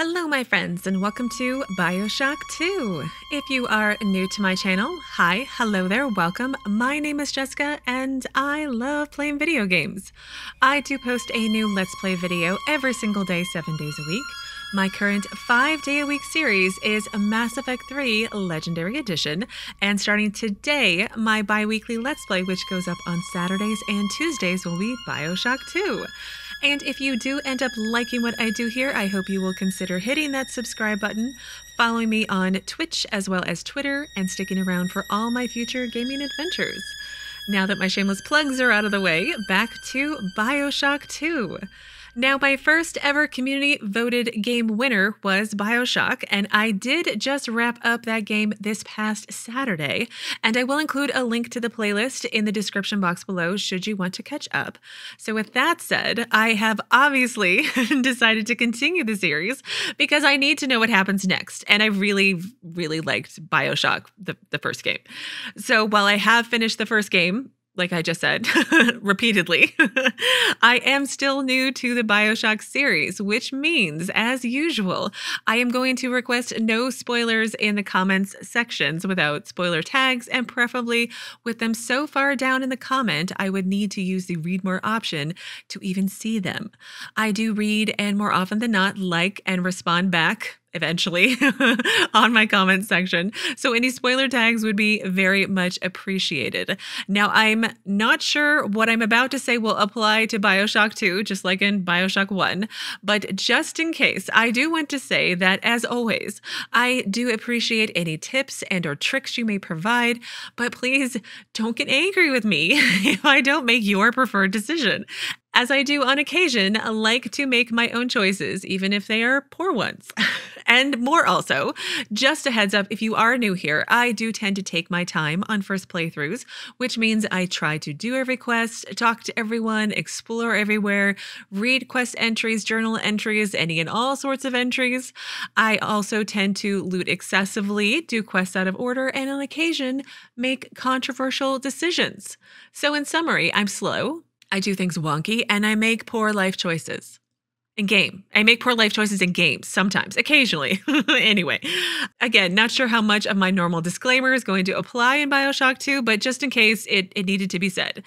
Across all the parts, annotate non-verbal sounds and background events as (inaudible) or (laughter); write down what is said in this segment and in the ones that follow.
Hello, my friends, and welcome to Bioshock 2. If you are new to my channel, hi, hello there, welcome. My name is Jesika, and I love playing video games. I do post a new Let's Play video every single day, seven days a week. My current five day a week series is Mass Effect 3 Legendary Edition, and starting today, my bi weekly Let's Play, which goes up on Saturdays and Tuesdays, will be Bioshock 2. And if you do end up liking what I do here, I hope you will consider hitting that subscribe button, following me on Twitch as well as Twitter, and sticking around for all my future gaming adventures. Now that my shameless plugs are out of the way, back to Bioshock 2. Now, my first ever community voted game winner was Bioshock, and I did just wrap up that game this past Saturday. And I will include a link to the playlist in the description box below should you want to catch up. So, with that said, I have obviously (laughs) decided to continue the series because I need to know what happens next. And I really, really liked Bioshock, the, the first game. So, while I have finished the first game, like I just said (laughs) repeatedly, (laughs) I am still new to the Bioshock series, which means, as usual, I am going to request no spoilers in the comments sections without spoiler tags, and preferably with them so far down in the comment, I would need to use the read more option to even see them. I do read and more often than not like and respond back eventually (laughs) on my comment section. So any spoiler tags would be very much appreciated. Now, I'm not sure what I'm about to say will apply to Bioshock 2, just like in Bioshock 1, but just in case, I do want to say that as always, I do appreciate any tips and or tricks you may provide, but please don't get angry with me (laughs) if I don't make your preferred decision as I do on occasion, like to make my own choices, even if they are poor ones. (laughs) and more also, just a heads up if you are new here, I do tend to take my time on first playthroughs, which means I try to do every quest, talk to everyone, explore everywhere, read quest entries, journal entries, any and all sorts of entries. I also tend to loot excessively, do quests out of order, and on occasion make controversial decisions. So, in summary, I'm slow, I do things wonky and I make poor life choices in game. I make poor life choices in games sometimes, occasionally. (laughs) anyway, again, not sure how much of my normal disclaimer is going to apply in Bioshock 2, but just in case it, it needed to be said.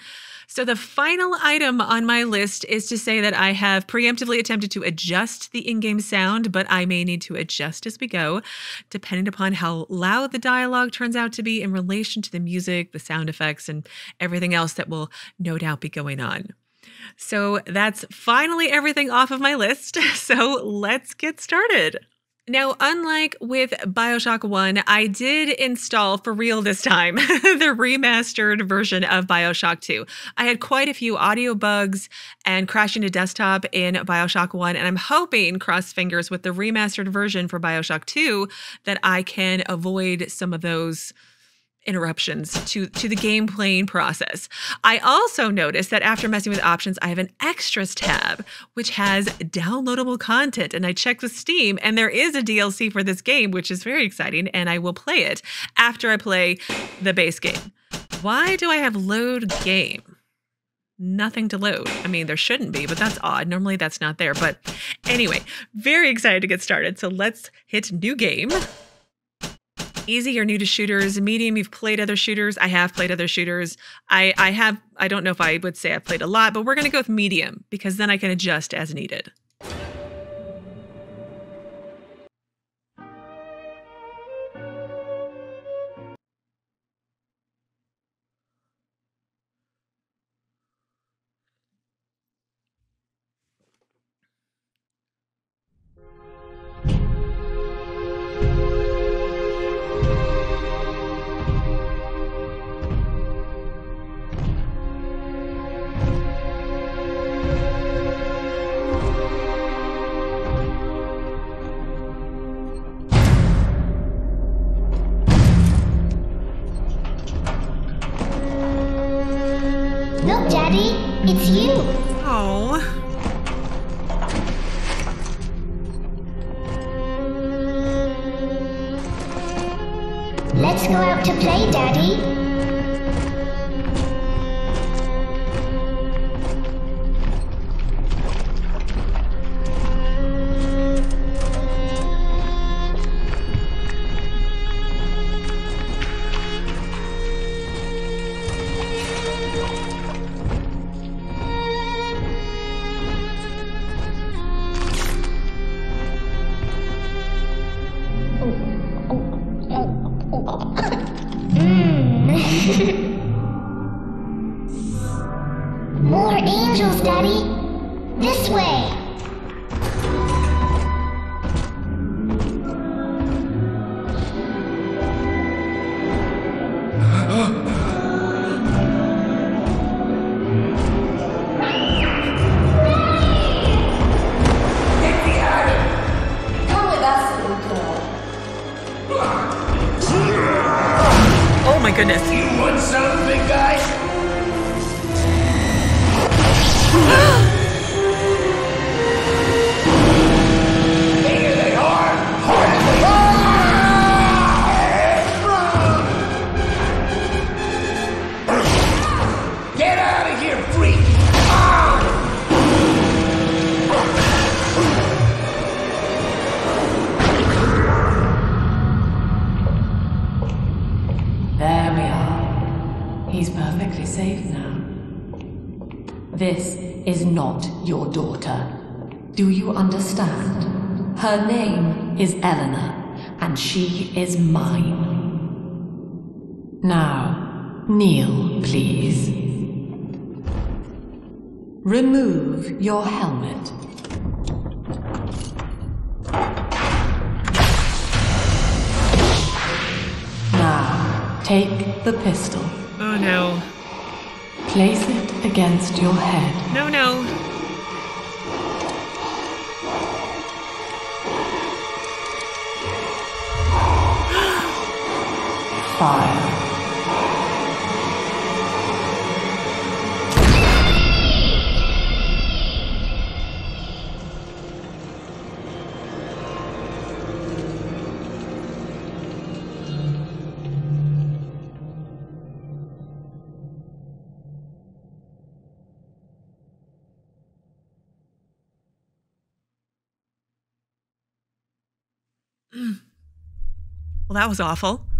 So, the final item on my list is to say that I have preemptively attempted to adjust the in game sound, but I may need to adjust as we go, depending upon how loud the dialogue turns out to be in relation to the music, the sound effects, and everything else that will no doubt be going on. So, that's finally everything off of my list. (laughs) So, let's get started. Now, unlike with Bioshock 1, I did install for real this time (laughs) the remastered version of Bioshock 2. I had quite a few audio bugs and crashing to desktop in Bioshock 1, and I'm hoping, cross fingers, with the remastered version for Bioshock 2 that I can avoid some of those interruptions to to the game playing process. I also noticed that after messing with options, I have an extras tab which has downloadable content and I checked with Steam and there is a DLC for this game which is very exciting and I will play it after I play the base game. Why do I have load game? Nothing to load. I mean, there shouldn't be, but that's odd. Normally that's not there. But anyway, very excited to get started. So let's hit new game. Easy, you're new to shooters. Medium, you've played other shooters. I have played other shooters. I, I have, I don't know if I would say I've played a lot, but we're going to go with medium because then I can adjust as needed. Way. Oh my goodness. Is Eleanor, and she is mine. Now, kneel, please. Remove your helmet. Now, take the pistol. Oh no. Place it against your head. No, no. Fire. Well, that was awful.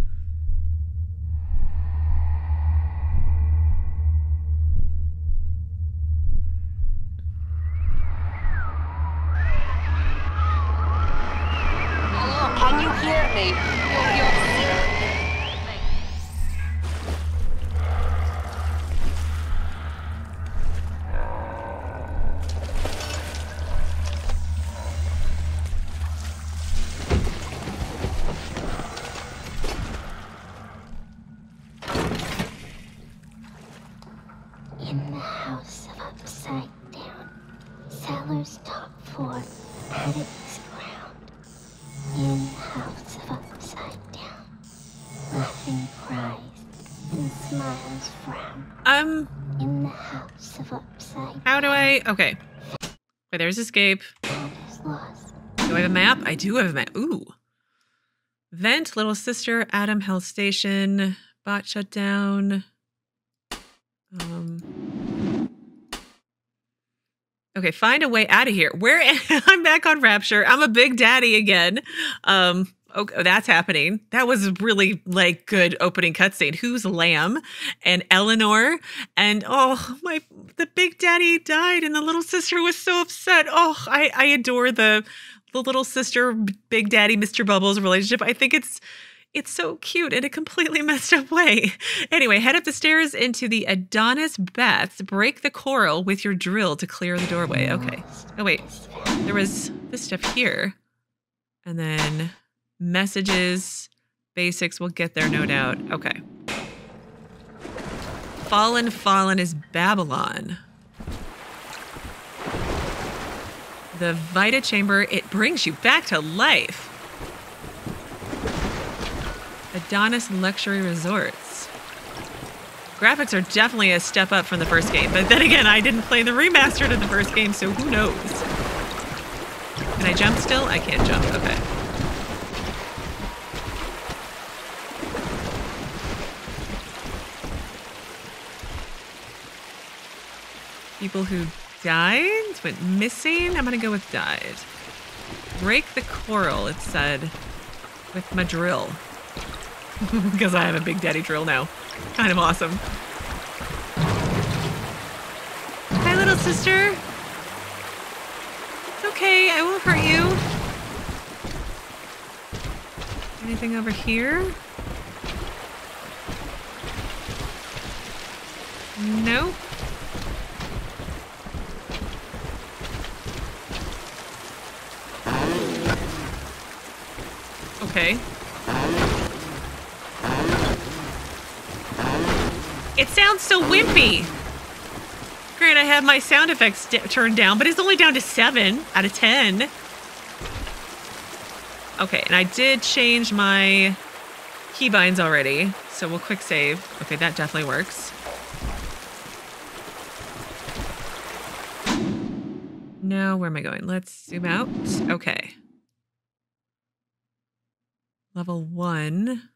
Escape. Do I have a map? I do have a map. Ooh. Vent, Little Sister, Adam Health Station, bot shut down. Um. Okay, find a way out of here. Where (laughs) I'm back on Rapture. I'm a big daddy again. Um. Okay, that's happening. That was really like good opening cutscene. Who's Lamb and Eleanor and oh my the big daddy died and the little sister was so upset. Oh, I I adore the the little sister big daddy Mr. Bubbles relationship. I think it's it's so cute in a completely (laughs) messed up way. Anyway, head up the stairs into the Adonis baths. Break the coral with your drill to clear the doorway. Okay. Oh wait, there was this stuff here, and then messages, basics. We'll get there, no doubt. Okay. Fallen, fallen is Babylon. The Vita Chamber, it brings you back to life. Adonis Luxury Resorts. Graphics are definitely a step up from the first game, but then again, I didn't play the remastered of the first game, so who knows? Can I jump still? I can't jump. Okay. People who died, went missing. I'm gonna go with died. Break the coral, it said, with my drill. (laughs) Because I have a big daddy drill now. Kind of awesome. Hi, little sister. It's okay, I won't hurt you. Anything over here? Nope. Okay. It sounds so wimpy. Great, I have my sound effects turned down, but it's only down to 7 out of 10. Okay, and I did change my keybinds already, so we'll quick save. Okay, that definitely works. Now, where am I going? Let's zoom out. Okay. Level 1.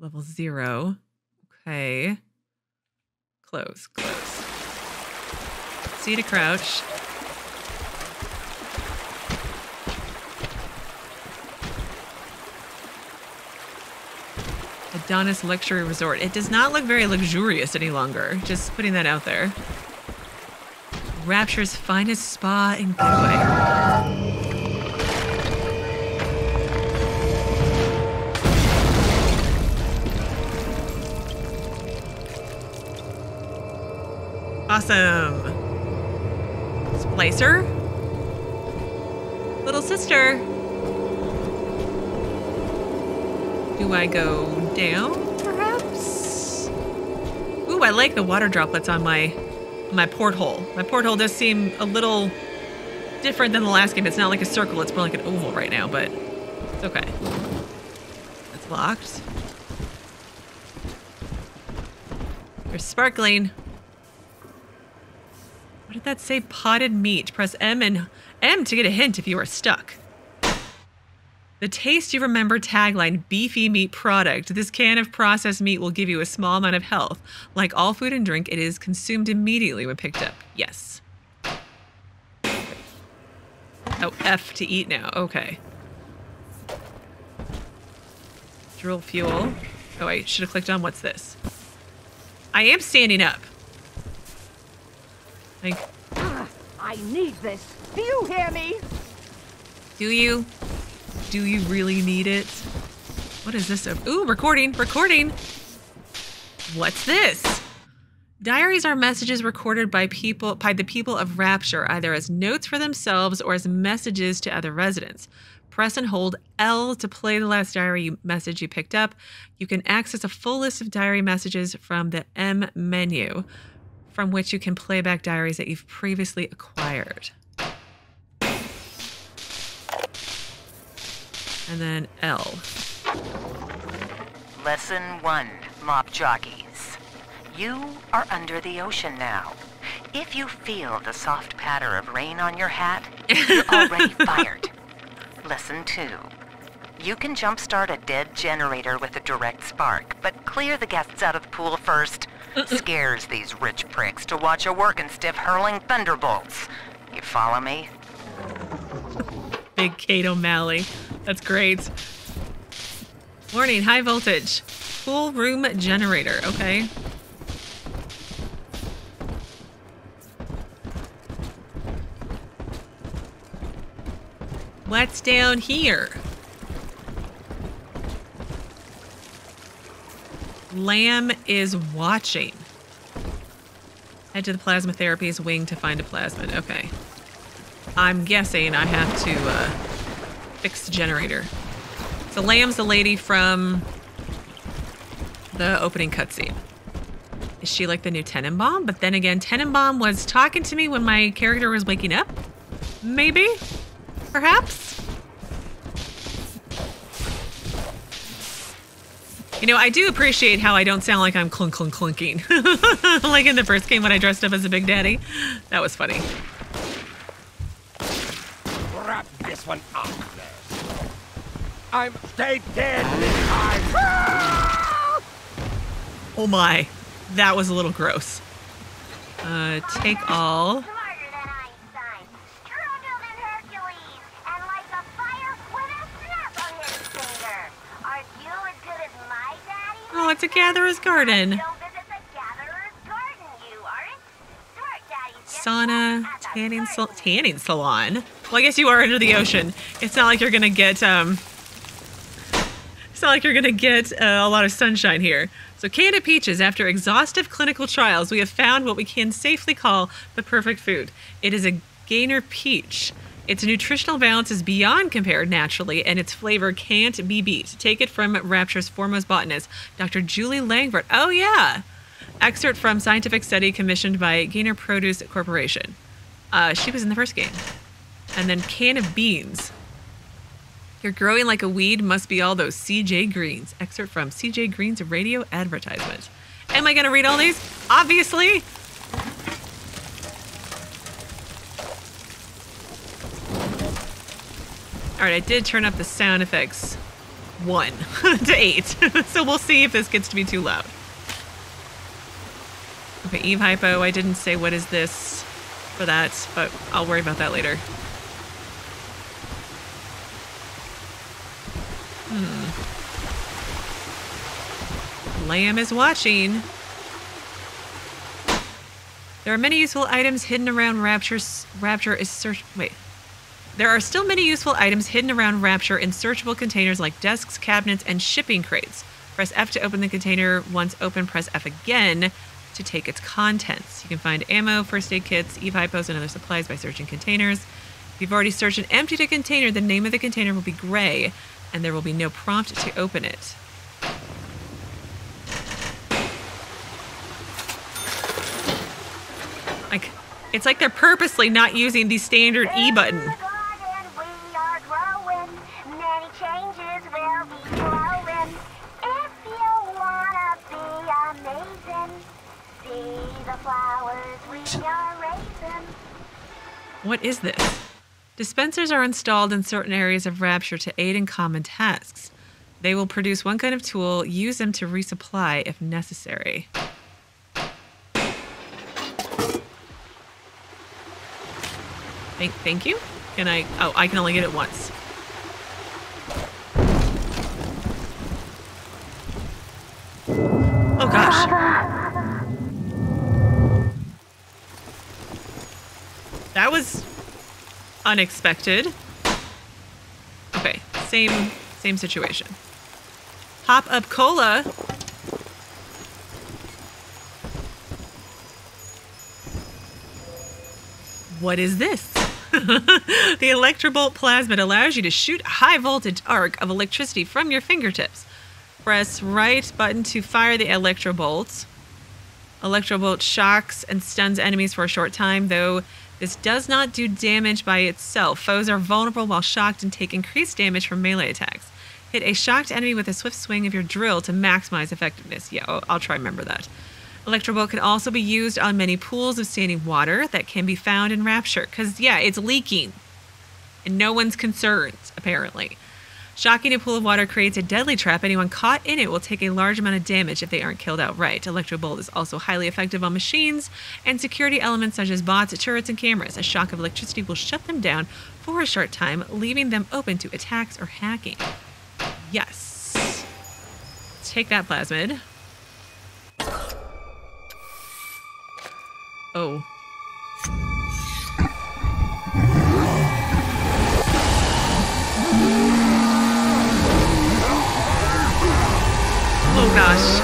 Level 0. Okay. Close, close. See to crouch. Adonis Luxury Resort. It does not look very luxurious any longer. Just putting that out there. Rapture's finest spa in Goodway. Awesome. Splicer? Little sister. Do I go down, perhaps? Ooh, I like the water droplets on my my porthole. My porthole does seem a little different than the last game. It's not like a circle, it's more like an oval right now, but it's okay. It's locked. You're sparkling. Did that say? Potted meat. Press M and M to get a hint if you are stuck. The taste you remember tagline beefy meat product. This can of processed meat will give you a small amount of health. Like all food and drink, it is consumed immediately when picked up. Yes. Oh, F to eat now. Okay. Drill fuel. Oh, I should have clicked on what's this. I am standing up. Like, ah, I need this. Do you hear me? do you? Do you really need it? What is this? Ooh, recording, recording. What's this? Diaries are messages recorded by people by the people of Rapture, either as notes for themselves or as messages to other residents. Press and hold L to play the last diary message you picked up. You can access a full list of diary messages from the M menu, from which you can play back diaries that you've previously acquired. And then L. Lesson 1, Mop Jockeys. You are under the ocean now. If you feel the soft patter of rain on your hat, you're already (laughs) fired. Lesson 2. You can jumpstart a dead generator with a direct spark, but clear the guests out of the pool first. Scares these rich pricks to watch a working stiff hurling thunderbolts. You follow me? Big Kate O'Malley. That's great. Warning, high voltage. Pool room generator. Okay. What's down here? Lamb is watching. Head to the plasmid therapy's wing to find a plasmid. Okay. I'm guessing I have to uh, fix the generator. So Lamb's the lady from the opening cutscene. Is she like the new Tenenbaum? But then again, Tenenbaum was talking to me when my character was waking up. Maybe? Perhaps? You know, I do appreciate how I don't sound like I'm clunk clunk clunking. (laughs) like in the first game when I dressed up as a Big Daddy. That was funny. Wrap this one up. I'm stay dead! Oh my, that was a little gross. Uh, take all. Smarter than Einstein, stronger than Hercules, and like a fire with a snap on his finger. Aren't you as good as my daddy? Oh, it's a gatherer's garden. Don't visit the gatherer's garden, you aren't. Smart daddy just Sauna, tanning, sal- tanning salon. Well, I guess you are under the ocean. It's not like you're gonna get um. It's not like you're gonna get uh, a lot of sunshine here. So, Canada Peaches, after exhaustive clinical trials, we have found what we can safely call the perfect food. It is a Gainer peach. Its nutritional balance is beyond compared naturally, and its flavor can't be beat. Take it from Rapture's foremost botanist, Dr. Julie Langford. Oh, yeah. Excerpt from scientific study commissioned by Gainer Produce Corporation. Uh, she was in the first game. And then can of beans. You're growing like a weed must be all those CJ Greens. Excerpt from CJ Green's radio advertisement. Am I going to read all these? Obviously. All right, I did turn up the sound effects one (laughs) to eight. (laughs) so we'll see if this gets to be too loud. Okay, Eve Hypo, I didn't say what is this for that, but I'll worry about that later. Hmm. Lamb is watching. There are many useful items hidden around Rapture's Rapture is search wait. There are still many useful items hidden around Rapture in searchable containers like desks, cabinets, and shipping crates. Press F to open the container. Once open, press F again to take its contents. You can find ammo, first aid kits, Eve hypos, and other supplies by searching containers. If you've already searched and emptied a container, the name of the container will be gray, and there will be no prompt to open it. Like, it's like they're purposely not using the standard E button. What is this? Dispensers are installed in certain areas of Rapture to aid in common tasks. They will produce one kind of tool, use them to resupply if necessary. Thank, thank you. Can I? Oh, I can only get it once. Oh gosh. That was unexpected. Okay, same same situation. Hop up cola. What is this? (laughs) the Electrobolt plasmid allows you to shoot a high voltage arc of electricity from your fingertips. Press right button to fire the Electrobolt. Electrobolt shocks and stuns enemies for a short time, though this does not do damage by itself. Foes are vulnerable while shocked and take increased damage from melee attacks. Hit a shocked enemy with a swift swing of your drill to maximize effectiveness. Yeah, I'll, try remember that. Electrobolt can also be used on many pools of standing water that can be found in Rapture. Because, yeah, it's leaking. And no one's concerned, apparently. Shocking a pool of water creates a deadly trap. Anyone caught in it will take a large amount of damage if they aren't killed outright. Electrobolt is also highly effective on machines and security elements such as bots, turrets, and cameras. A shock of electricity will shut them down for a short time, leaving them open to attacks or hacking. Yes. Take that, plasmid. Oh. Gosh.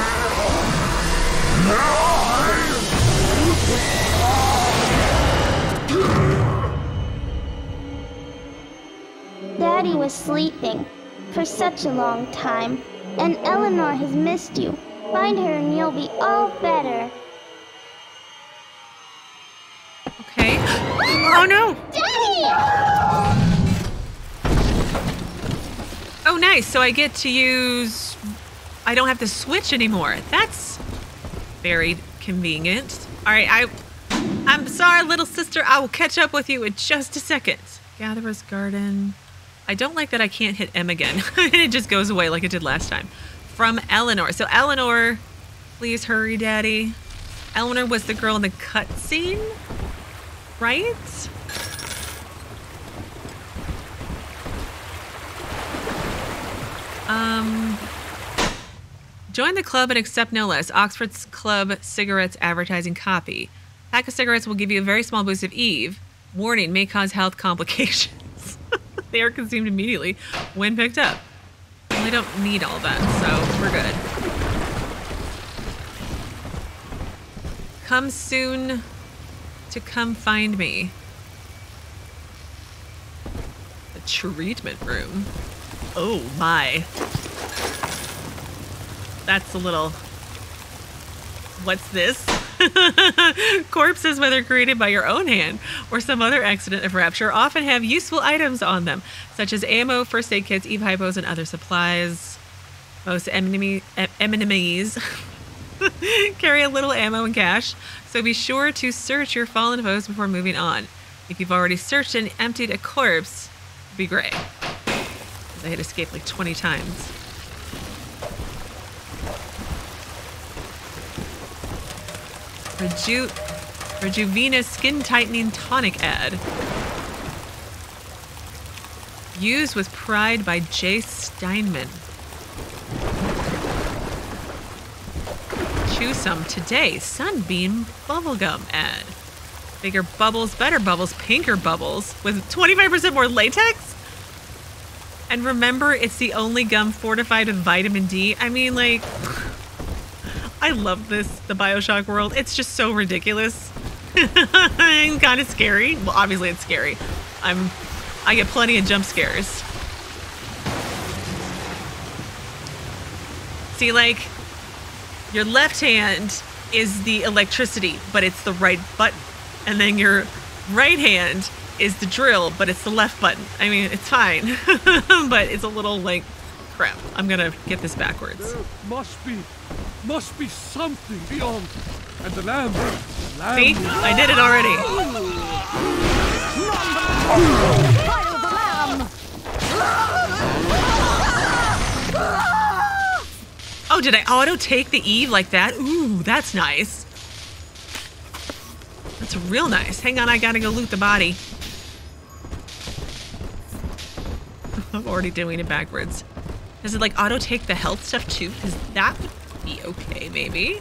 Daddy was sleeping for such a long time, and Eleanor has missed you. Find her and you'll be all better. Okay. Oh no! Daddy! Oh nice. So I get to use I don't have to switch anymore. That's very convenient. All right, I I'm sorry, little sister. I will catch up with you in just a second. Gatherer's Garden. I don't like that I can't hit M again. (laughs) it just goes away like it did last time. From Eleanor. So Eleanor, please hurry, Daddy. Eleanor was the girl in the cutscene, right? Um, join the club and accept no less. Oxford's Club cigarettes advertising copy. Pack of cigarettes will give you a very small boost of Eve. Warning may cause health (laughs) complications. (laughs) they are consumed immediately when picked up. Well, I don't need all that, so we're good. Come soon to come find me. The treatment room. Oh my. That's a little. What's this? (laughs) Corpses, whether created by your own hand or some other accident of rapture, often have useful items on them, such as ammo, first aid kits, eve hypos, and other supplies. Most enemies (laughs) carry a little ammo and cash, so be sure to search your fallen foes before moving on. If you've already searched and emptied a corpse, be great. I had escape like 20 times. Reju Rejuvena Skin Tightening Tonic ad. Used with pride by Jay Steinman. Chew some today. Sunbeam bubblegum ad. Bigger bubbles, better bubbles, pinker bubbles with 25% more latex? And remember, it's the only gum fortified with vitamin D. I mean, like, (laughs) I love this, the Bioshock world. It's just so ridiculous (laughs) and kind of scary. Well, obviously, it's scary. I'm, I get plenty of jump scares. See, like, your left hand is the electricity, but it's the right button. And then your right hand is the drill, but it's the left button. I mean, it's fine, (laughs) but it's a little like crap. I'm gonna get this backwards. There must be, must be something beyond. And the lamb, the lamb See, I did it already. Fire the lamb! Oh, did I auto take the Eve like that? Ooh, that's nice. That's real nice. Hang on, I gotta go loot the body. (laughs) I'm already doing it backwards. Does it like auto take the health stuff too? Because that would be okay, maybe.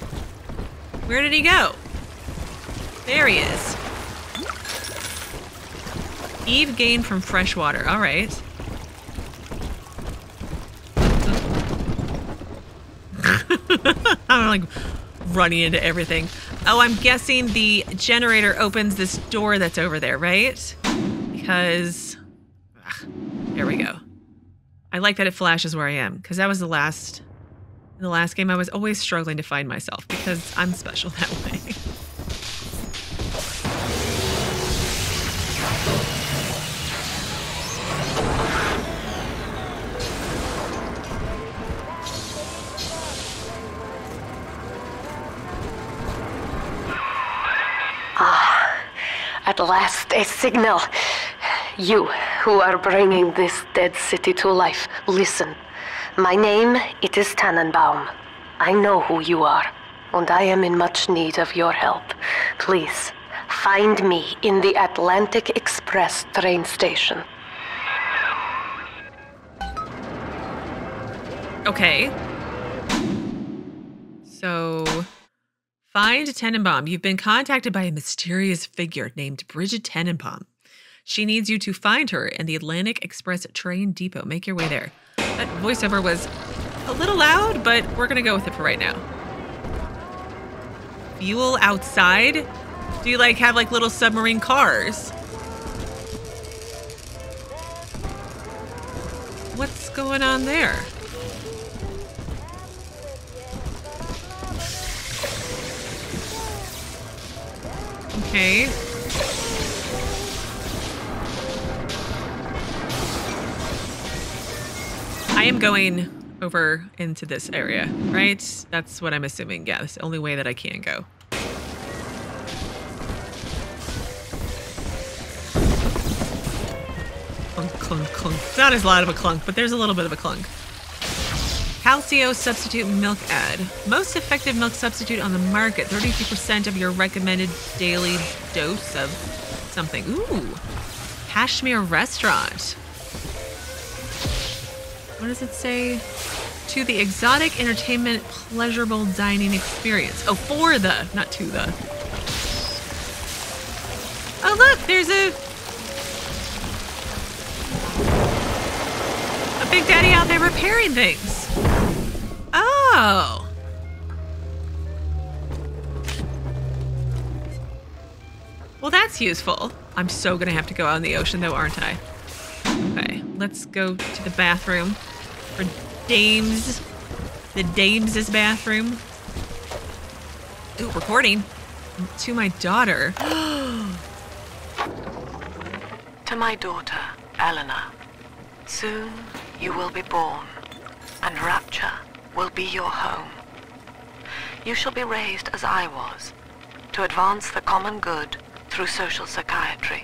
Where did he go? There he is. Eve gained from fresh water. All right. (laughs) I'm like running into everything. Oh, I'm guessing the generator opens this door that's over there, right? Because there we go. I like that it flashes where I am because that was the last in the last game I was always struggling to find myself because I'm special (laughs) that way. Ah, At last, a signal. You, who are bringing this dead city to life, listen. My name, it is Tenenbaum. I know who you are, and I am in much need of your help. Please, find me in the Atlantic Express train station. Okay. So, find Tenenbaum. You've been contacted by a mysterious figure named Brigid Tenenbaum. She needs you to find her in the Atlantic Express train depot. Make your way there. That voiceover was a little loud, but we're going to go with it for right now. Fuel outside? Do you like have like little submarine cars? What's going on there? Okay. I am going over into this area, right? That's what I'm assuming. Yeah, that's the only way that I can go. Clunk, clunk, clunk. Not as loud of a clunk, but there's a little bit of a clunk. Calcio substitute milk ad. Most effective milk substitute on the market. 32% of your recommended daily dose of something. Ooh. Kashmir restaurant. What does it say? To the exotic entertainment pleasurable dining experience. Oh, for the, not to the. Oh, look, there's a. A Big Daddy out there repairing things. Oh. Well, that's useful. I'm so gonna have to go out in the ocean, though, aren't I? Okay. let's go to the bathroom for Dames. The Dames' bathroom. Ooh, recording to my daughter. (gasps) To my daughter, Eleanor. Soon you will be born, and Rapture will be your home. You shall be raised as I was, to advance the common good through social psychiatry.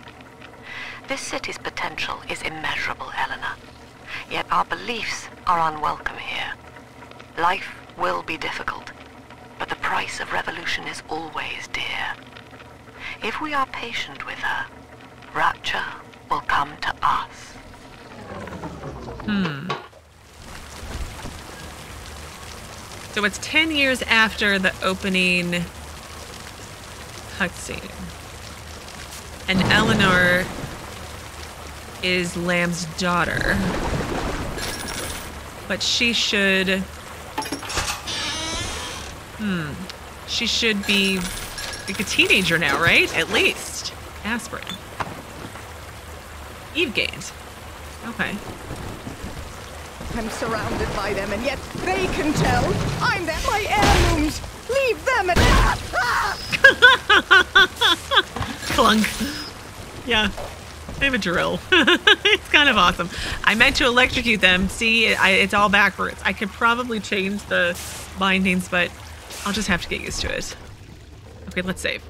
This city's potential is immeasurable, Eleanor. Yet our beliefs are unwelcome here. Life will be difficult, but the price of revolution is always dear. If we are patient with her, Rapture will come to us. Hmm. So it's 10 years after the opening cutscene. And Eleanor is Lamb's daughter. But she should. Hmm. She should be like a teenager now, right? At least. Aspirin. Eve gained. Okay. I'm surrounded by them, and yet they can tell I'm them. My heirlooms. Leave them at (laughs) (laughs) Clunk. Yeah. I have a drill. (laughs) it's kind of awesome. I meant to electrocute them. See, I, it's all backwards. I could probably change the bindings, but I'll just have to get used to it. Okay, let's save.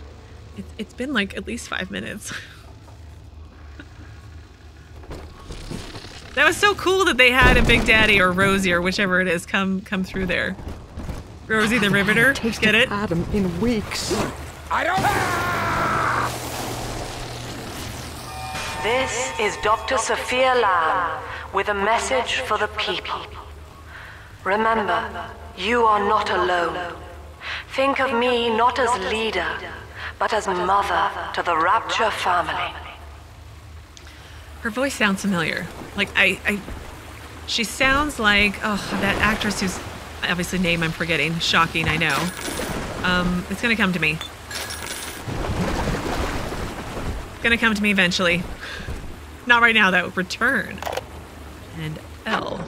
It, it's been like at least five minutes. (laughs) that was so cool that they had a Big Daddy or Rosie or whichever it is come come through there. Rosie the Riveter. Get it? Adam in weeks. I don't. This is Dr. Sofia Lamb with a message for the people. Remember, you are not alone. Think of me not as leader, but as mother to the Rapture family. Her voice sounds familiar. Like I, I she sounds like oh that actress whose obviously name I'm forgetting. Shocking, I know. Um, it's gonna come to me. It's Gonna come to me eventually. Not right now though. Return. And L.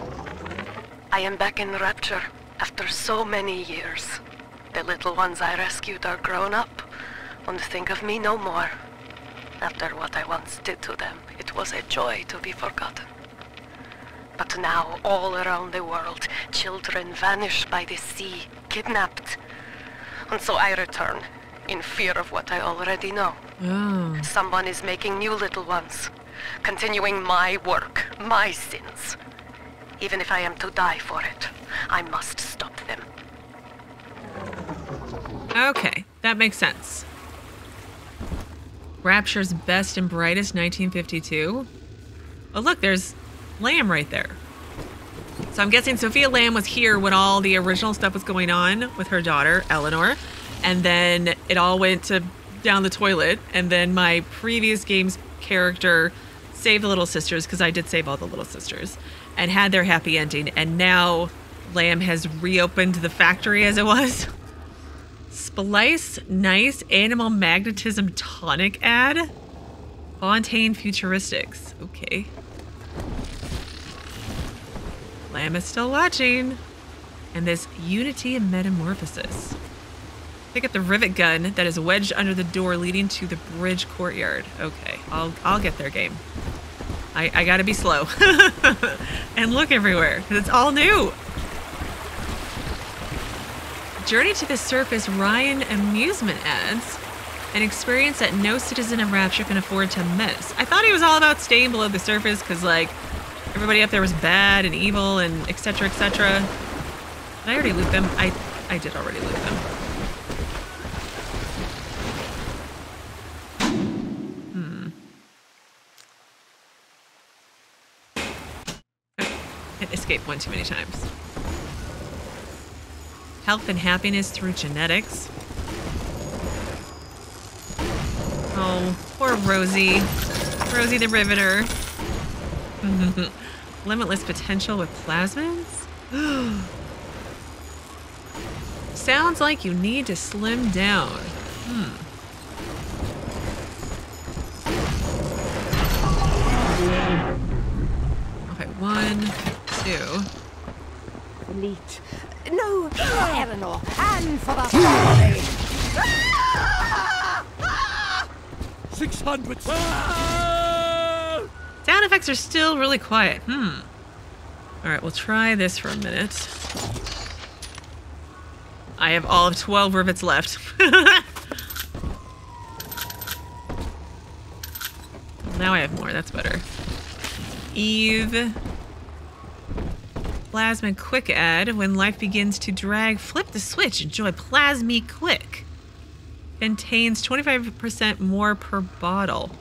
I am back in Rapture after so many years. The little ones I rescued are grown up and think of me no more. After what I once did to them, it was a joy to be forgotten. But now, all around the world, children vanish by the sea, kidnapped. And so I return, in fear of what I already know. Oh. Someone is making new little ones, continuing my work, my sins. Even if I am to die for it, I must stop them. Okay, that makes sense. Rapture's best and brightest 1952. Oh, look, there's Lamb right there. So I'm guessing Sofia Lamb was here when all the original stuff was going on with her daughter, Eleanor. And then it all went to down the toilet. And then my previous game's character saved the little sisters, because I did save all the little sisters, and had their happy ending. And now Lamb has reopened the factory as it was. Splice Nice Animal Magnetism Tonic ad. Fontaine Futuristics. Okay. Lamb is still watching. And this Unity and Metamorphosis. Pick up the rivet gun that is wedged under the door leading to the bridge courtyard. Okay, I'll I'll get there, game. I, I gotta be slow. (laughs) and look everywhere, it's all new. Journey to the Surface Ryan amusement ads. An experience that no citizen of Rapture can afford to miss. I thought he was all about staying below the surface because, like, everybody up there was bad and evil and etc. etc. Did I already loot them? I I did already loot them. Hmm. Hit escape one too many times. Health and happiness through genetics. Oh, poor Rosie. Rosie the Riveter. (laughs) Limitless potential with plasmids? (gasps) Sounds like you need to slim down. Hmm. One, two. Elite. No, Eleanor, and for the family. 600. Sound effects are still really quiet. Hmm. All right, we'll try this for a minute. I have all of 12 rivets left. (laughs) now I have more. That's better. Eve. Plasma Quick Add. When life begins to drag, flip the switch. Enjoy Plasmy Quick. Contains 25% more per bottle.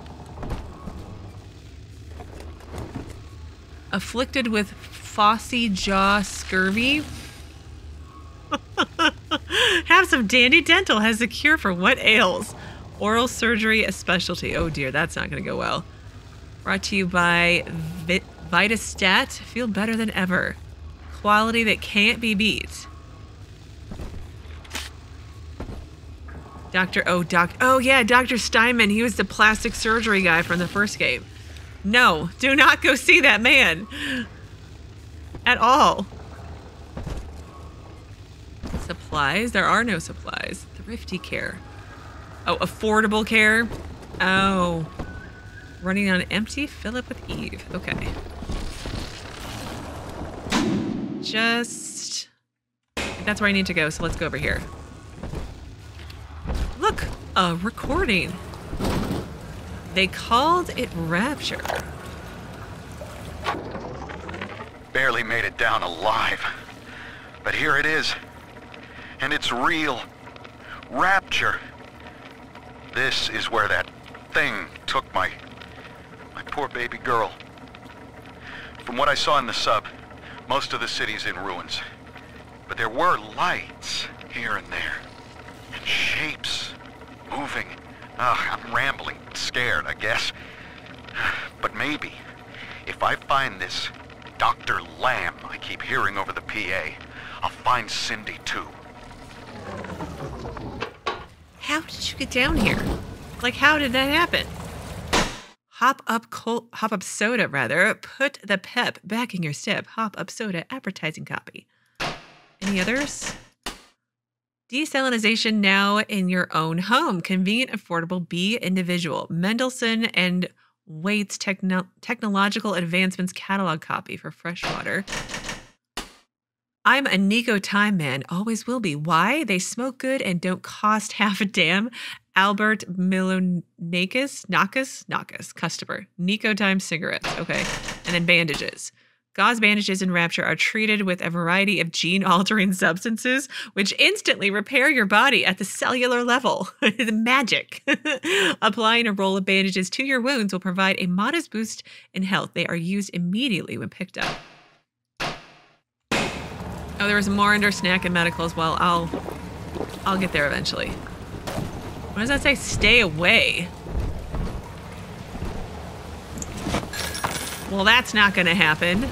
Afflicted with Phossy Jaw Scurvy. (laughs) Have some Dandy Dental has a cure for what ails. Oral surgery, a specialty. Oh dear, that's not going to go well. Brought to you by Vit- Vitastat. Feel better than ever. Quality that can't be beat. Dr. Oh, Doc. Oh, yeah, Dr. Steinman. He was the plastic surgery guy from the first game. No, do not go see that man. At all. Supplies? There are no supplies. Thrifty care. Oh, affordable care? Oh. Running on empty? Fill up with Eve. Okay. Just. That's where I need to go, so let's go over here. Look, a recording. They called it Rapture. Barely made it down alive. But here it is. And it's real. Rapture. This is where that thing took my... my poor baby girl. From what I saw in the sub, most of the city's in ruins. But there were lights here and there. And shapes. Moving. Ugh, I'm rambling. Scared, I guess. But maybe, if I find this Dr. Lamb I keep hearing over the PA, I'll find Cindy too. How did you get down here? Like, how did that happen? Hop up col- hop up soda rather. Put the pep back in your step. Hop up soda advertising copy. Any others? Desalinization now in your own home. Convenient, affordable, be individual. Mendelssohn and Waits techno- Technological Advancements catalog copy for freshwater. I'm a Nico Time man, always will be. Why? They smoke good and don't cost (laughs) half a damn. Albert Milonakis, Nakas, Nakas, customer. Nico Time cigarettes. Okay. And then bandages. Gauze bandages in Rapture are treated with a variety of gene altering (laughs) substances, which instantly repair your body at the cellular level. (laughs) it's Magic. (laughs) Applying a roll of bandages to your wounds will provide a modest boost in health. They are used immediately when picked up. Oh, there was more under snack and medical as well. I'll I'll get there eventually. What does that say? Stay away. Well, that's not going to happen.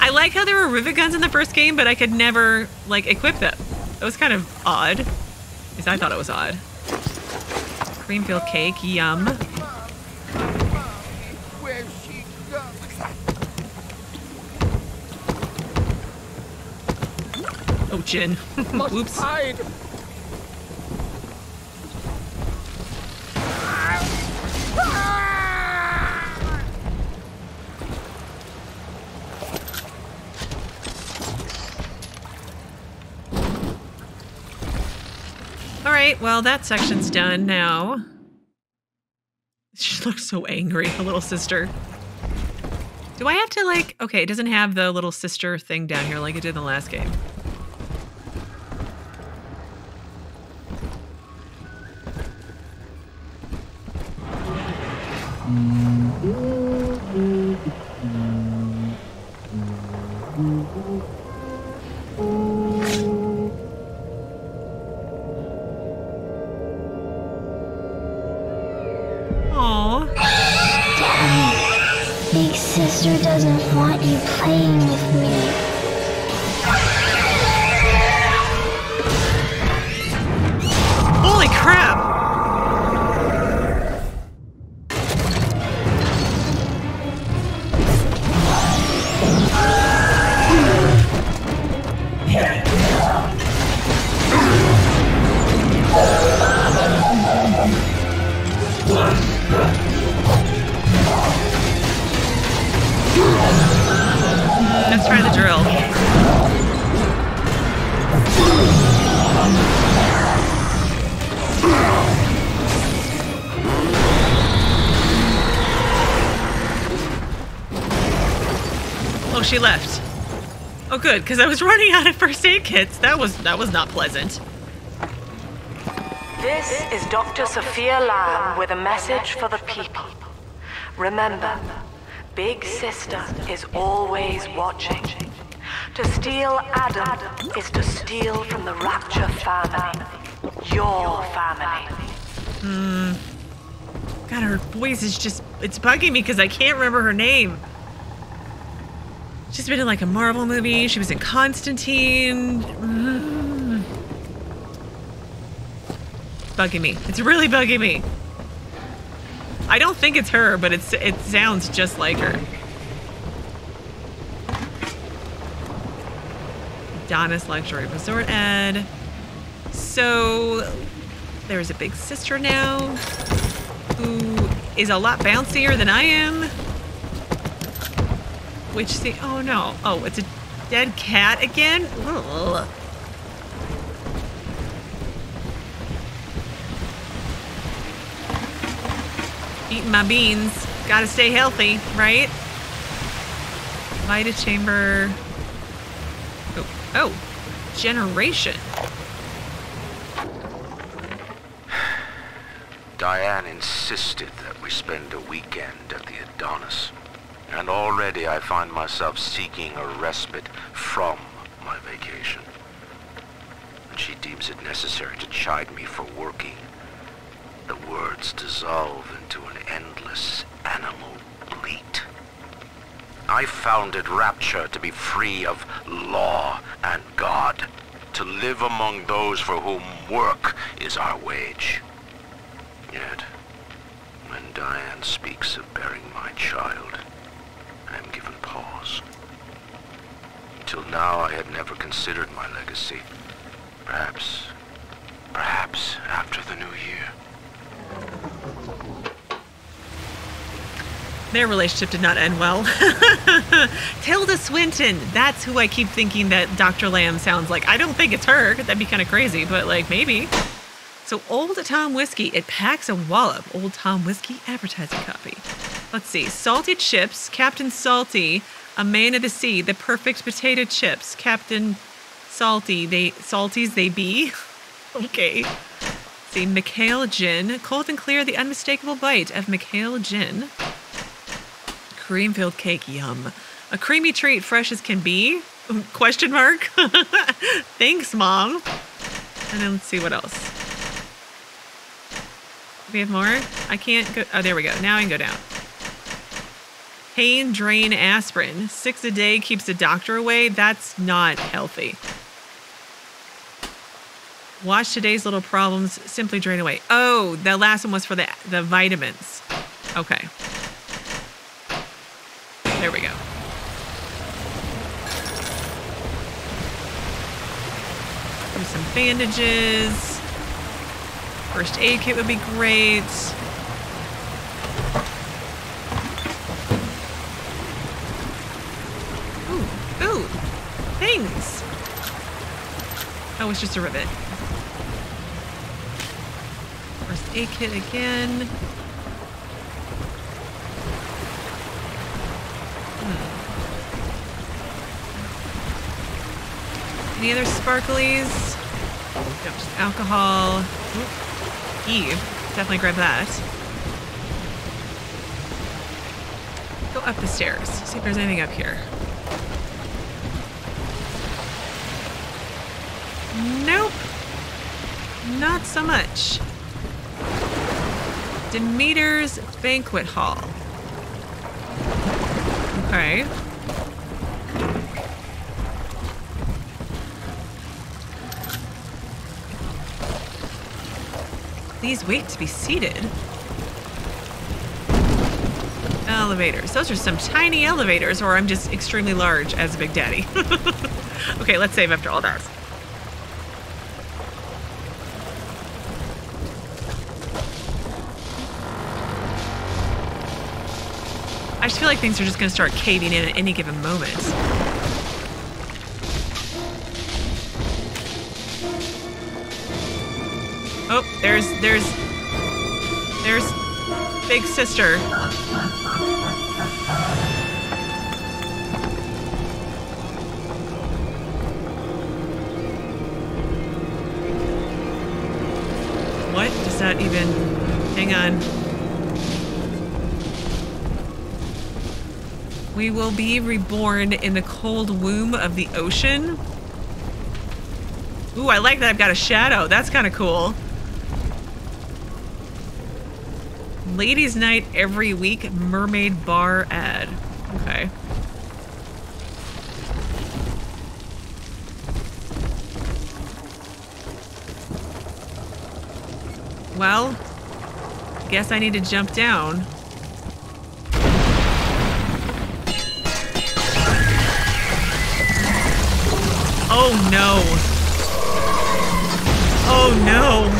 I like how there were rivet guns in the first game, but I could never, like, equip them. It was kind of odd. At least I thought it was odd. Creamfield cake, yum. Where's she go? (laughs) Must Oops. hide. All right, well, that section's done now. She (laughs) looks so angry, the little sister. Do I have to, like, okay, it doesn't have the little sister thing down here like it did in the last game. Big sister doesn't want you playing with me. She left. Oh, good, because I was (laughs) running out of first aid kits. That was that was not pleasant. This is Dr. Sofia Lamb with a message for the people. Remember, Big Sister is always watching. To steal Adam is to steal from the Rapture family. Your family. Hmm. God, her voice is just, it's bugging me because I can't remember her name. She's been in like a Marvel movie. She was in Constantine. Mm. Bugging me. It's really bugging me. I don't think it's her, but it's it sounds just like her. Adonis Luxury Resort Ed. So there's a big sister now who is a lot bouncier than I am. Which oh no. Oh, it's a dead cat again? Ugh. Eating my beans. Gotta stay healthy, right? Vita chamber. Oh, oh. Generation. (sighs) Diane insisted that we spend a weekend at the Adonis. And already I find myself seeking a respite from my vacation. And she deems it necessary to chide me for working. The words dissolve into an endless animal bleat. I founded Rapture to be free of law and God, to live among those for whom work is our wage. Yet, when Diane speaks of bearing my child, I am given pause. Until now, I had never considered my legacy. Perhaps, perhaps after the new year. Their relationship did not end well. (laughs) Tilda Swinton. That's who I keep thinking that Dr. Lamb sounds like. I don't think it's her. That'd be kind of crazy, but like maybe. So Old Tom Whiskey, it packs a wallop. Old Tom Whiskey advertising copy. Let's see. Salty chips, Captain Salty, a man of the sea, the perfect potato chips, Captain Salty, they salties they be. (laughs) okay. See, Mikhail Gin, cold and clear, the unmistakable bite of Mikhail Gin. Cream filled cake, yum. A creamy treat, fresh as can be? (laughs) Question mark. (laughs) Thanks, mom. And then let's see what else. We have more? I can't go. Oh, there we go. Now I can go down. Pain drain aspirin. Six a day keeps the doctor away. That's not healthy. Watch today's little problems simply drain away. Oh, the last one was for the the vitamins. Okay. There we go. Do some bandages. First aid kit would be great. Ooh, ooh, things. Oh, it's just a rivet. First aid kit again. Hmm. Any other sparklies? No, just alcohol. Oop. Eve. Definitely grab that. Go up the stairs. See if there's anything up here. Nope. Not so much. Demeter's Banquet Hall. Okay. Please wait to be seated. Elevators. Those are some tiny elevators, or I'm just extremely large as a Big Daddy. (laughs) okay, let's save after all that. I just feel like things are just going to start caving in at any given moment. Oh, there's there's there's big sister. What does that even? Hang on. We will be reborn in the cold womb of the ocean. Ooh, I like that I've got a shadow. That's kind of cool. Ladies' night every week, mermaid bar ad. Okay. Well, guess I need to jump down. Oh no. Oh no.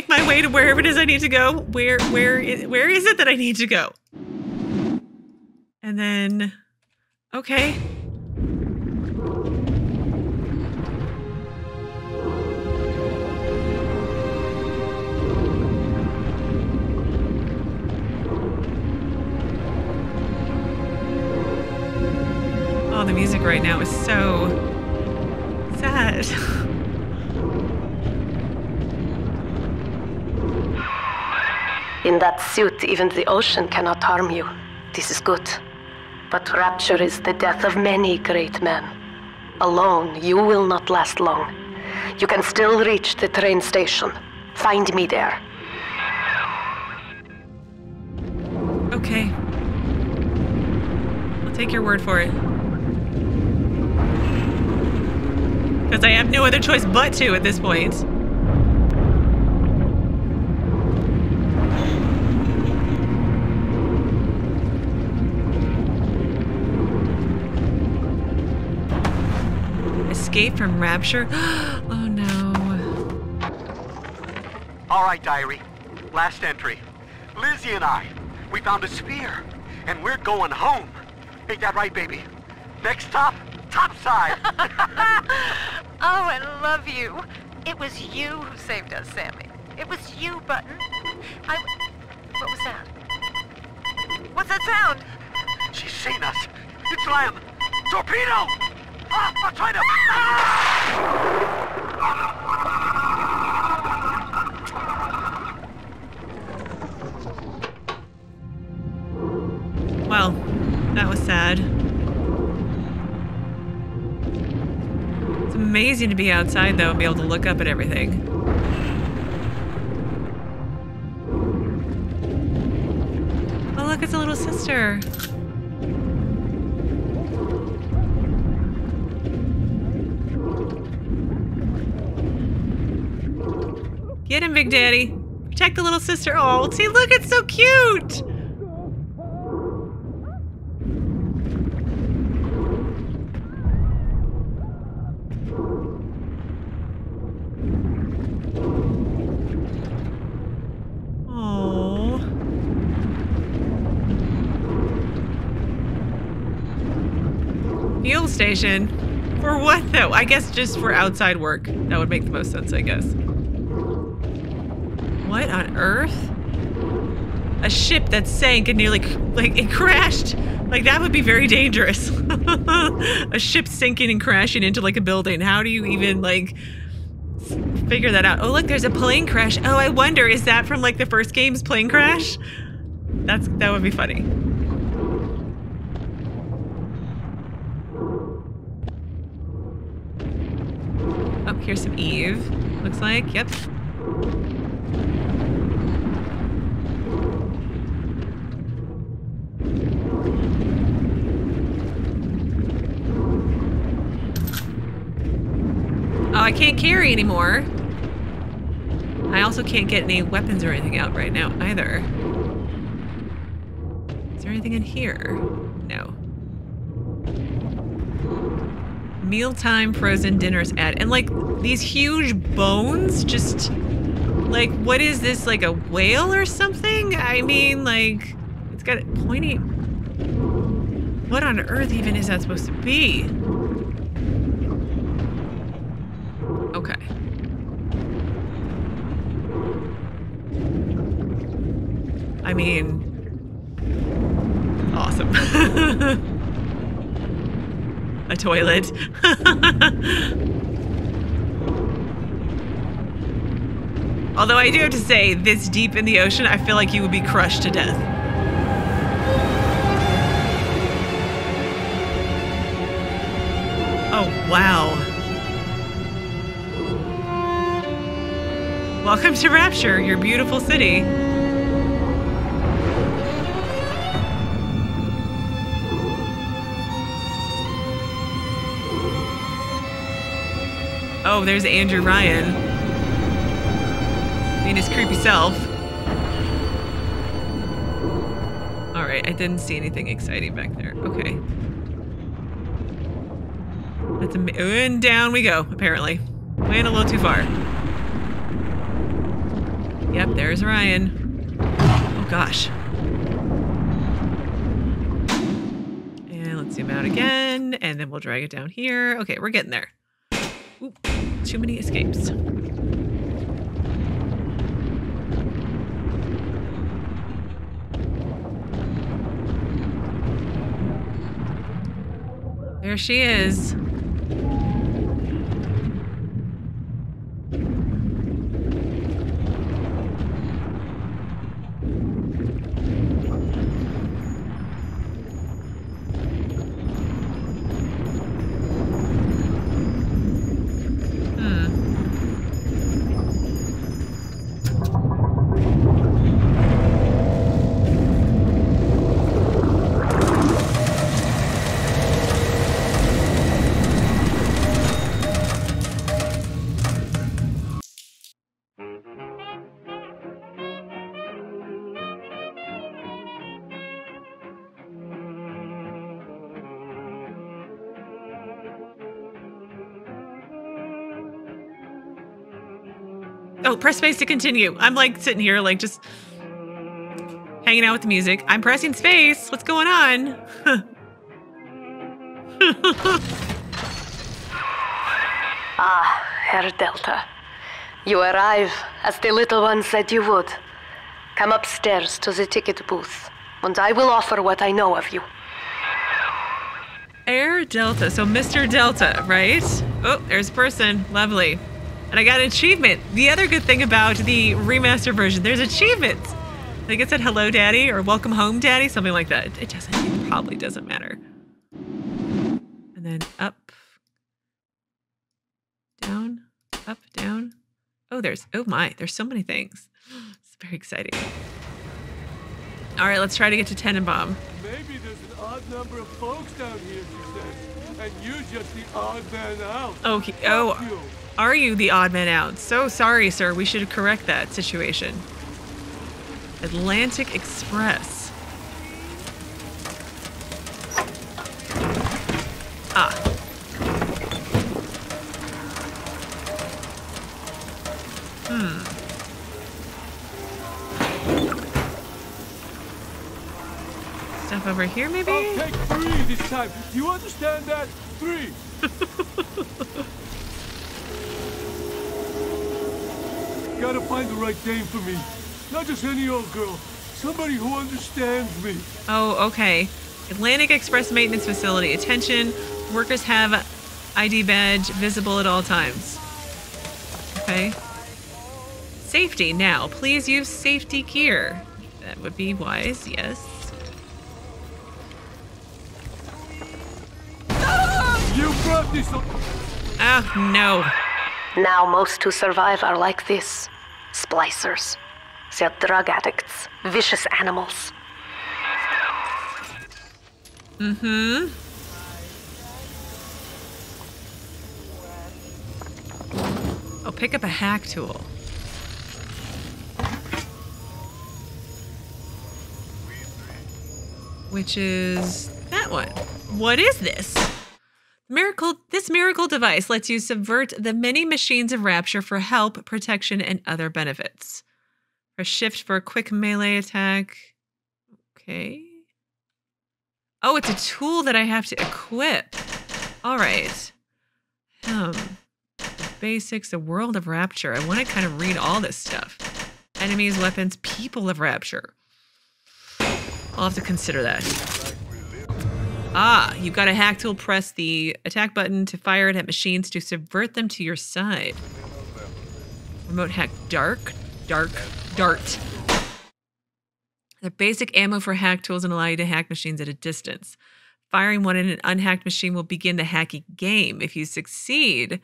Make my way to wherever it is I need to go. Where where is where is it that I need to go? And then okay. Oh, the music right now is so sad. (laughs) In that suit, even the ocean cannot harm you. This is good. But rapture is the death of many great men. Alone, you will not last long. You can still reach the train station. Find me there. Okay. I'll take your word for it. Because I have no other choice but to at this point. Escape from Rapture? (gasps) Oh no. All right, diary. Last entry. Lizzy and I, we found a sphere, and we're going home. Ain't that right, baby? Next stop, topside. (laughs) Oh, I love you. It was you who saved us, Sammy. It was you, Button. I. What was that? What's that sound? She's seen us. It's Lamb. Torpedo! To. Well, that was sad. It's amazing to be outside, though, and be able to look up at everything. Oh, look, it's a little sister. Get him, Big Daddy. Protect the little sister. Oh, see, look, it's so cute. Fuel station? For what though? I guess just for outside work. That would make the most sense, I guess. What on earth? A ship that sank and nearly like it crashed. Like that would be very dangerous. (laughs) a ship sinking and crashing into like a building. How do you even like figure that out? Oh, look, there's a plane crash. Oh, I wonder is that from like the first game's plane crash? That's that would be funny. Oh, here's some Eve. Looks like. Yep. Oh, I can't carry anymore. I also can't get any weapons or anything out right now either. Is there anything in here? No. Mealtime frozen dinners ad. And like these huge bones just Like, what is this? Like a whale or something? I mean, like, it's got pointy. What on earth even is that supposed to be? Okay. I mean, awesome. (laughs) a toilet. (laughs) Although I do have to say, this deep in the ocean, I feel like you would be crushed to death. Oh, wow. Welcome to Rapture, your beautiful city. Oh, there's Andrew Ryan. Being his creepy self. Alright, I didn't see anything exciting back there. Okay. That's am- and down we go, apparently. Went a little too far. Yep, there's Ryan. Oh gosh. And let's zoom out again, and then we'll drag it down here. Okay, we're getting there. Too many escapes. There she is. Oh, press space to continue. I'm like sitting here, like just hanging out with the music. I'm pressing space. What's going on? (laughs) Ah, Herr Delta. You arrive as the little one said you would. Come upstairs to the ticket booth, and I will offer what I know of you. Air Delta. So Mr. Delta, right? Oh, there's a person. Lovely. And I got an achievement. The other good thing about the remaster version, there's achievements. I think it said hello daddy or welcome home daddy, something like that. It doesn't it probably doesn't matter. And then up, down, up, down. Oh, there's oh my, there's so many things. (gasps) It's very exciting. All right, let's try to get to Tenenbaum. Maybe there's an odd number of folks down here, she says, and you're just the odd man out. Okay. Oh, you. Are you the odd man out? So sorry, sir. We should correct that situation. Atlantic Express. Ah. Hmm. Stuff over here, maybe? I'll take three this time. You understand that? Three. (laughs) Gotta find the right dame for me. Not just any old girl. Somebody who understands me. Oh, okay. Atlantic Express Maintenance Facility. Attention, workers have ID badge visible at all times. Okay. Safety now. Please use safety gear. That would be wise, yes. You brought this on. Oh, no. Now, most who survive are like this splicers. They're drug addicts, vicious animals. Mm hmm. Oh, pick up a hack tool. Which is that one. What is this? Miracle this miracle device lets you subvert the many machines of rapture for help, protection, and other benefits. Press shift for a quick melee attack. Okay. Oh, it's a tool that I have to equip. All right. Um, basics, the world of rapture. I want to kind of read all this stuff. Enemies, weapons, people of rapture. I'll have to consider that. Ah, you've got a hack tool. Press the attack button to fire it at machines to subvert them to your side. Remote hack dark, dark, dart. The basic ammo for hack tools and allow you to hack machines at a distance. Firing one in an unhacked machine will begin the hacking game. If you succeed,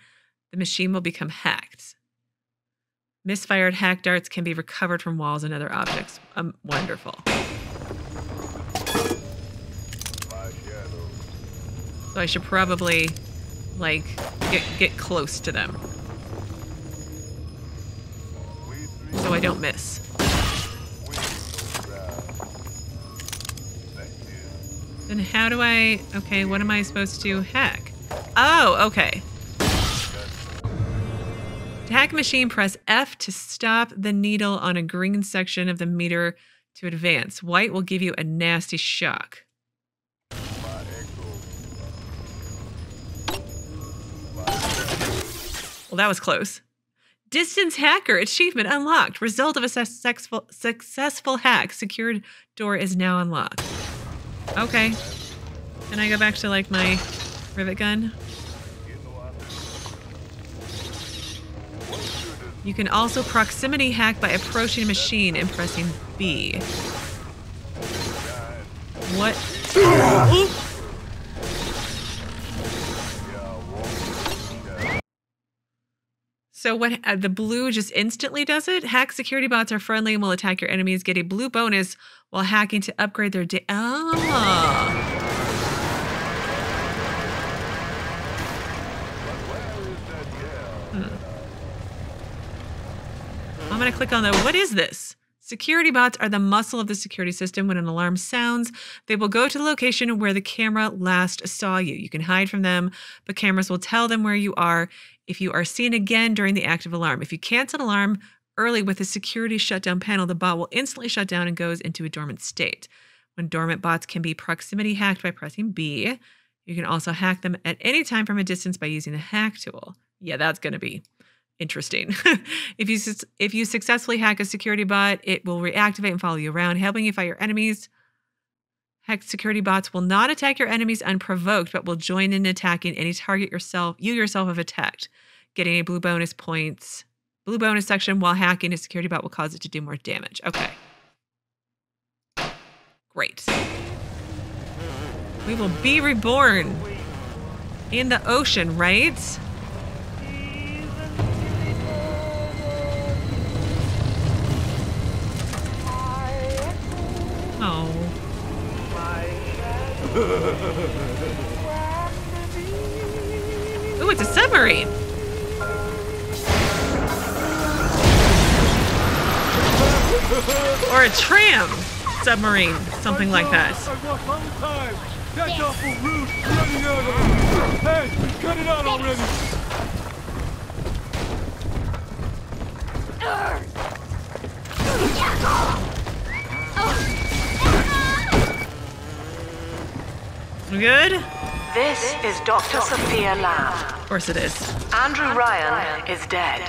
the machine will become hacked. Misfired hack darts can be recovered from walls and other objects. Um, wonderful. So I should probably, like, get, get close to them. So I don't miss. Then how do I... Okay, what am I supposed to hack? Oh, okay. Hack machine, press F to stop the needle on a green section of the meter to advance. White will give you a nasty shock. Well, that was close. Distance hacker achievement unlocked. Result of a successful successful hack. Secured door is now unlocked. Okay. Can I go back to like my rivet gun? You can also proximity hack by approaching a machine and pressing B. What? So what uh, the blue just instantly does it? Hack security bots are friendly and will attack your enemies. Get a blue bonus while hacking to upgrade their da- Oh. Hmm. I'm going to click on the what is this? Security bots are the muscle of the security system. When an alarm sounds, they will go to the location where the camera last saw you. You can hide from them, but cameras will tell them where you are if you are seen again during the active alarm. If you cancel an alarm early with a security shutdown panel, the bot will instantly shut down and goes into a dormant state. When dormant bots can be proximity hacked by pressing B, you can also hack them at any time from a distance by using the hack tool. Yeah, that's going to be interesting. (laughs) if you if you successfully hack a security bot, it will reactivate and follow you around, helping you fight your enemies. Hacked security bots will not attack your enemies unprovoked, but will join in attacking any target yourself you yourself have attacked. Getting a blue bonus points. Blue bonus section while hacking a security bot will cause it to do more damage. Okay. Great. We will be reborn in the ocean, right? (laughs) Ooh, it's a submarine. or a tram submarine, something like that. That's awful rude. Running out of Hey, cut it out already. We good? This is Dr. Sofia Lamb. Of course it is. Andrew Ryan is dead,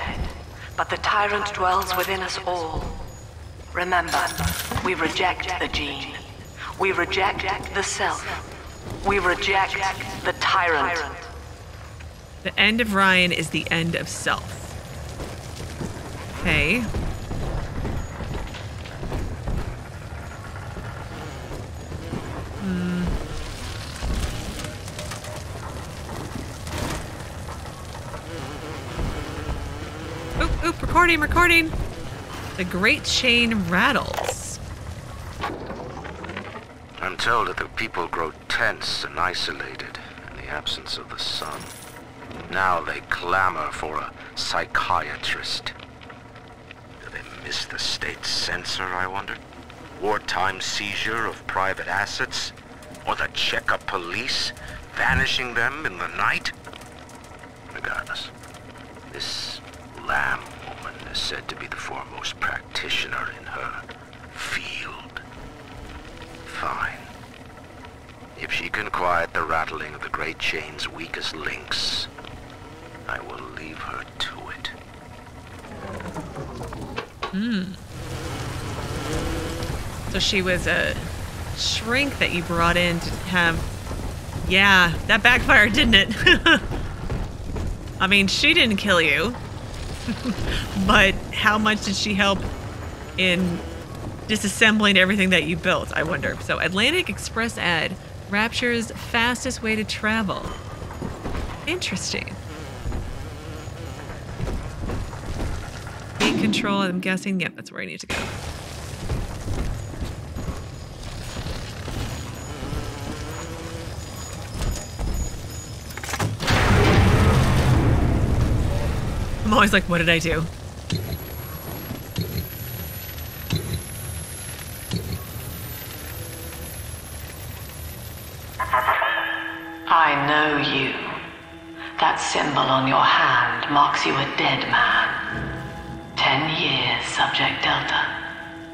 but the tyrant dwells within us all. Remember, we reject the gene. We reject the self. We reject the tyrant. The end of Ryan is the end of self. Okay. Oop, recording, recording. The great chain rattles. I'm told that the people grow tense and isolated in the absence of the sun. Now they clamor for a psychiatrist. Do they miss the state censor, I wonder? Wartime seizure of private assets? Or the Cheka police vanishing them in the night? Regardless, this Lamb is said to be the foremost practitioner in her field. Fine. If she can quiet the rattling of the Great Chain's weakest links, I will leave her to it. Hmm. So she was a shrink that you brought in to have. Yeah, that backfired, didn't it? (laughs) I mean, she didn't kill you. (laughs) but how much did she help in disassembling everything that you built, I wonder? So, Atlantic Express ad Rapture's fastest way to travel. Interesting. Gate control, I'm guessing. Yep, that's where I need to go. I'm always like, what did I do? I know you. That symbol on your hand marks you a dead man. Ten years, Subject Delta,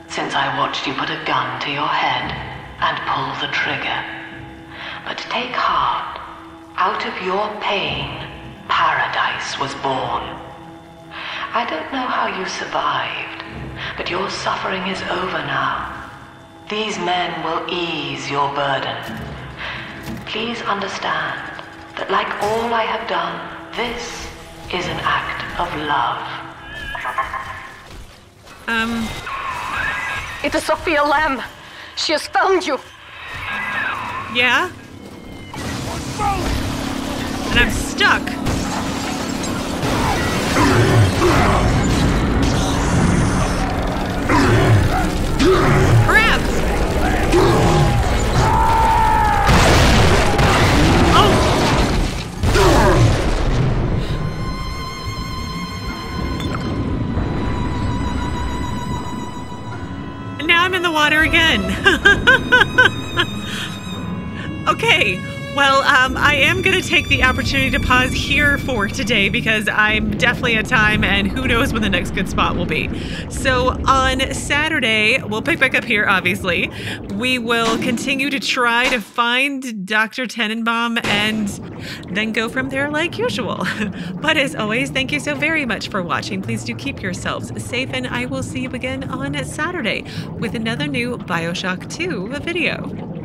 since I watched you put a gun to your head and pull the trigger. But take heart. Out of your pain, paradise was born. I don't know how you survived, but your suffering is over now. These men will ease your burden. Please understand that like all I have done, this is an act of love. Um. It is Sofia Lamb. She has found you. Yeah? And I'm stuck. Crap! And oh. now I'm in the water again. (laughs) okay. Well, um, I am going to take the opportunity to pause here for today because I'm definitely at time and who knows when the next good spot will be. So on Saturday, we'll pick back up here, obviously. We will continue to try to find Dr. Tenenbaum and then go from there like usual. (laughs) but as always, thank you so very much for watching. Please do keep yourselves safe and I will see you again on Saturday with another new Bioshock 2 video.